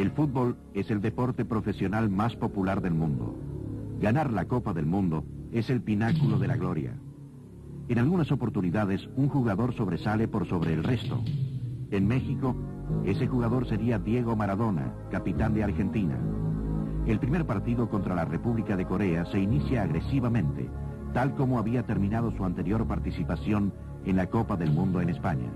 El fútbol es el deporte profesional más popular del mundo. Ganar la Copa del Mundo es el pináculo de la gloria. En algunas oportunidades, un jugador sobresale por sobre el resto. En México, ese jugador sería Diego Maradona, capitán de Argentina. El primer partido contra la República de Corea se inicia agresivamente, tal como había terminado su anterior participación en la Copa del Mundo en España.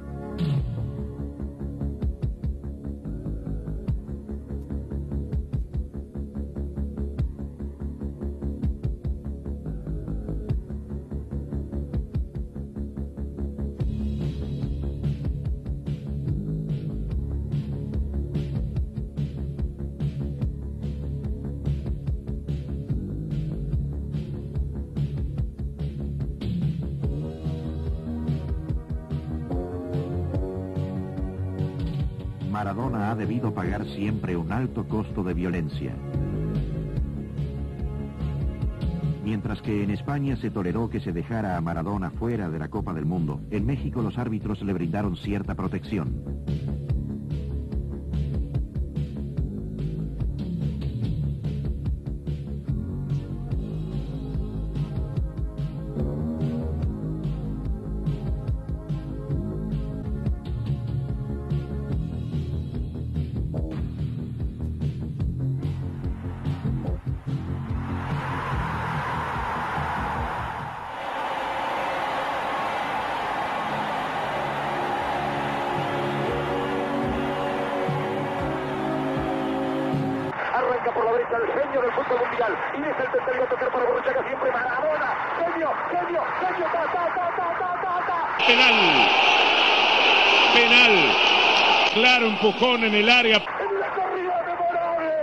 Maradona ha debido pagar siempre un alto costo de violencia. Mientras que en España se toleró que se dejara a Maradona fuera de la Copa del Mundo, en México los árbitros le brindaron cierta protección. Arranca por la derecha el genio del fútbol mundial. Y es el tercero a tocar para Borruchaga siempre Maradona. Genio, genio, genio, ta, ta, ta, ta, ta, ta, ta. Penal. Penal. Claro empujón en el área. En la corrida memorable,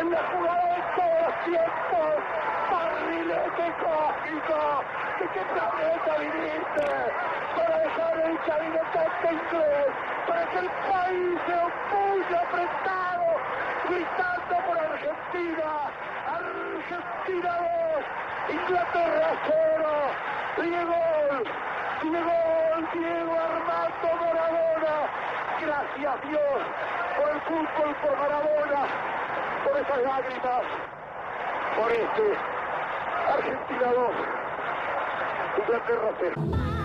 en la jugada de todos los tiempos. Barrilete cósmico. ¿De qué planeta viniste? Para dejar el cabinetante inglés. Para que el país se opulle apretado. Gritando por Argentina. Argentina 2. Inglaterra 0. Diego. Diego, Diego Armando Maradona. Gracias Dios por el fútbol, por Maradona, por esas lágrimas, por este Argentina 2, Inglaterra 0.